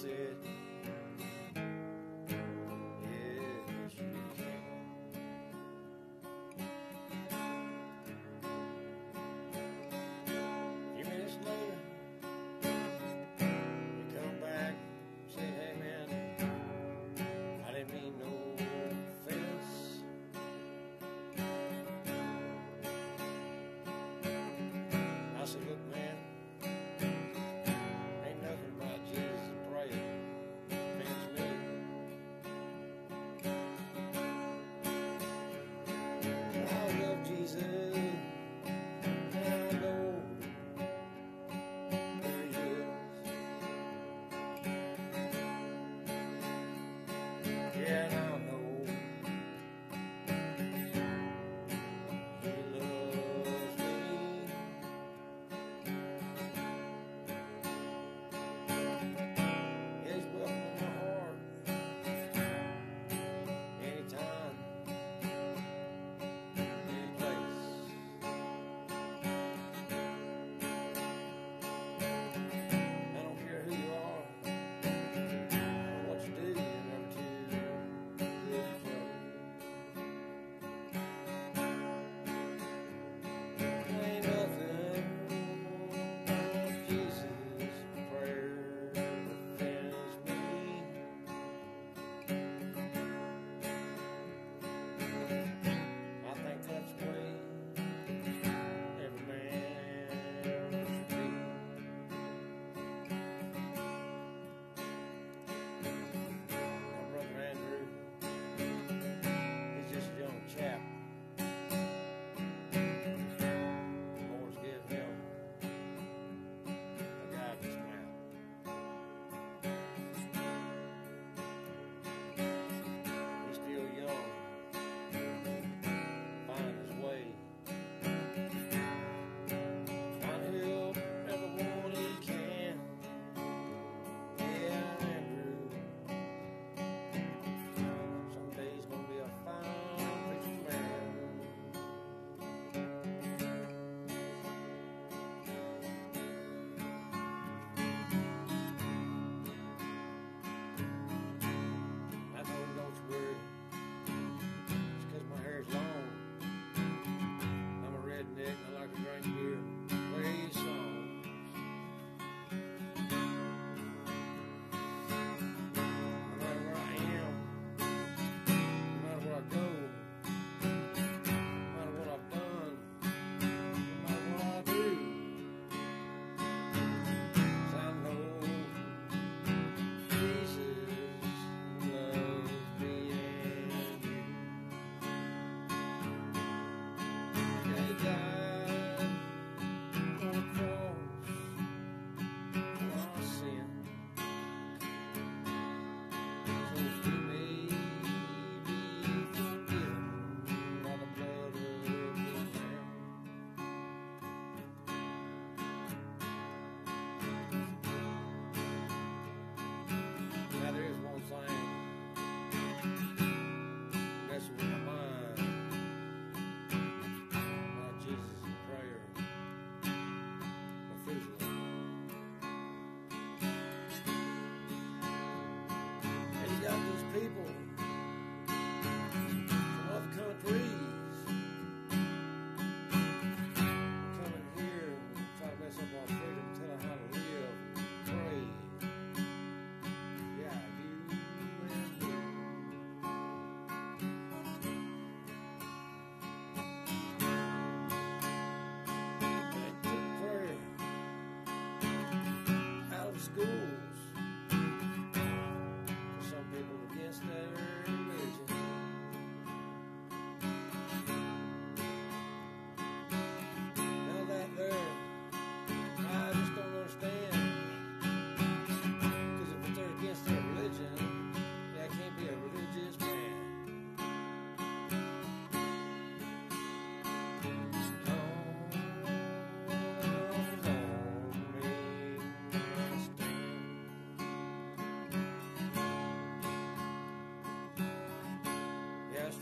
sin.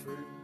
Yeah,